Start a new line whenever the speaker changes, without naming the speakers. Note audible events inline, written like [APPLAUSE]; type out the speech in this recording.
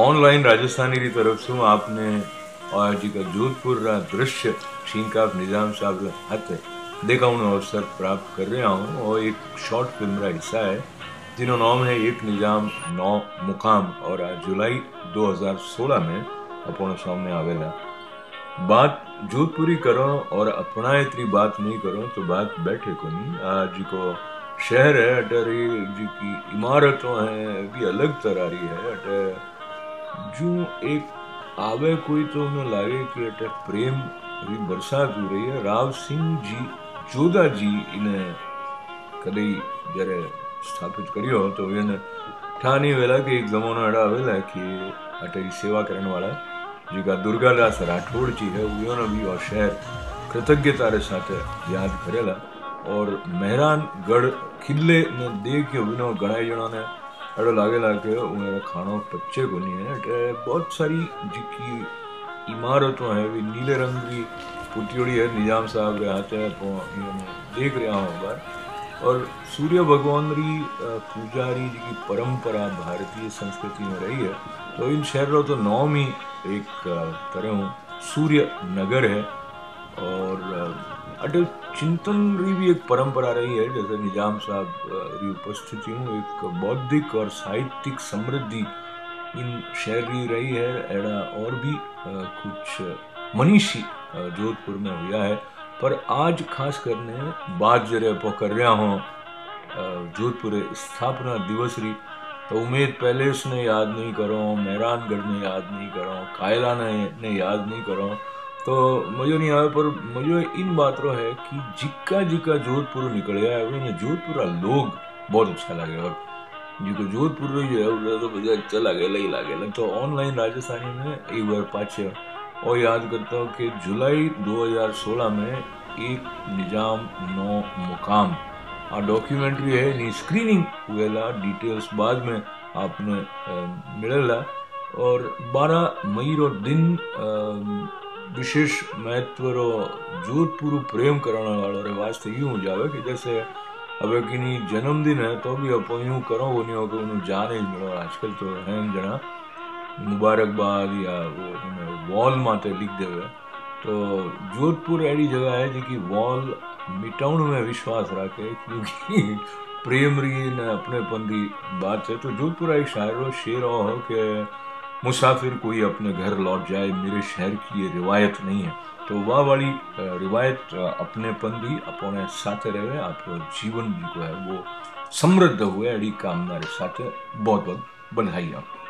Online Rajasthani તરફથી આપને આયોજિત जोधपुर दृश्य शिंकाफ निजाम साहब हाथ देखाने अवसर प्राप्त कर रहा हूँ और एक शॉर्ट फिल्म का हिस्सा है जिनका नाम है एक निजाम नौ मुकाम और आज जुलाई 2016 में अपने सामने आवेला बात जोधपुरी करो और अपना इतनी बात नहीं करो तो बात बैठे को नहीं आज को शहर है अटरी जी की इमारतों हैं भी अलग तरह है अटे जो एक आवे कोई तो उन्हें लागे कि अट प्रेम अभी बरसात हो रही है। राव सिंह जी, जोधा जी इन्हें कदई जरे स्थापित करियो तो इन्हें ठानी वेला कि एक जमाना अड़ा वेला कि अटरी सेवा करने वाला जी का दुर्गादास राठौड़ जी है वो ने भी और शहर कृतज्ञता के साथ याद करेला। और मेहरानगढ़ किले ने देख के विनो घना जनों ने अड़ो लागे लागे उन्हें खाना पच्चे को नहीं है। बहुत सारी जिकी इमारतों है भी नीले रंग की पुतियोड़ी है, निज़ाम साहब आते हैं तो देख रहा हूँ बार। और सूर्य भगवान री पूजारी जी की परंपरा भारतीय संस्कृति में रही है तो इन शहरों तो नौम ही एक तरह हूँ। सूर्य नगर है, और अटल चिंतन भी एक परंपरा रही है जैसे निज़ाम साहब री उपस्थिति हूँ एक बौद्धिक और साहित्यिक समृद्धि इन शहर की रही है एड़ा और भी कुछ मनीषी जोधपुर में हुआ है। पर आज खास करने बात जरे कर रहा हूँ जोधपुर स्थापना दिवस री तो उम्मीद पैलेस ने याद नहीं करो मेहरानगढ़ ने याद नहीं करो कायला ने, ने याद नहीं करो। तो मुझे नहीं आया, पर मुझे इन बात रो है कि जिक्का जिक्का जोधपुर निकल गया है उन्हें जोधपुर लोग बहुत अच्छा लगे, और जिको जोधपुर जो है तो मुझे अच्छा लगे, लगी, लगे। तो ऑनलाइन राजस्थानी में एक बार पाचे और याद करता हूँ कि जुलाई 2016 में एक निज़ाम नो मुकाम। आ डॉक्यूमेंट्री है नी स्क्रीनिंग हुएला डिटेल्स बाद में आपने मिलेला। और 12 मई रो दिन विशेष महत्व रो जोधपुर प्रेम करने वालों रे वास्ते यूँ जावे कि जैसे अब किनी जन्मदिन है तो भी आप यूँ करो वो नहीं हो कि उन्हें जाने ही मिलो। आजकल तो है जना मुबारकबाद या वो वॉल माते लिख देवे। तो जोधपुर अड़ी जगह है जी वॉल मिटाउण में विश्वास रखे, क्योंकि [LAUGHS] प्रेम री ने अपनेपन री बात है। तो जोधपुर एक शायरो शेर हो कि मुसाफिर कोई अपने घर लौट जाए, मेरे शहर की ये रिवायत नहीं है। तो वह वाली रिवायत अपनेपन भी, अपने साथ रहे आप जीवन जो है वो समृद्ध हुए, अड़ी कामना साथ बहुत बहुत बधाई आपको।